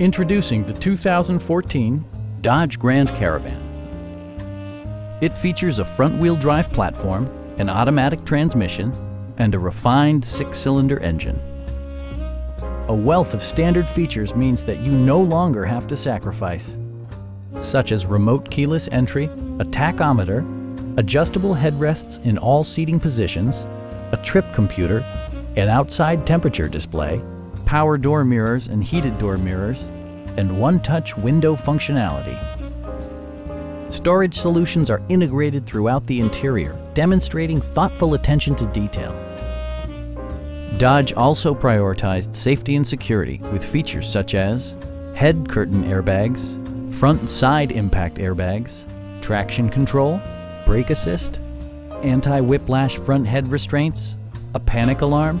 Introducing the 2014 Dodge Grand Caravan. It features a front-wheel drive platform, an automatic transmission, and a refined six-cylinder engine. A wealth of standard features means that you no longer have to sacrifice, such as remote keyless entry, a tachometer, adjustable headrests in all seating positions, a trip computer, an outside temperature display, power door mirrors and heated door mirrors, and one-touch window functionality. Storage solutions are integrated throughout the interior, demonstrating thoughtful attention to detail. Dodge also prioritized safety and security with features such as head curtain airbags, front and side impact airbags, traction control, brake assist, anti-whiplash front head restraints, a panic alarm,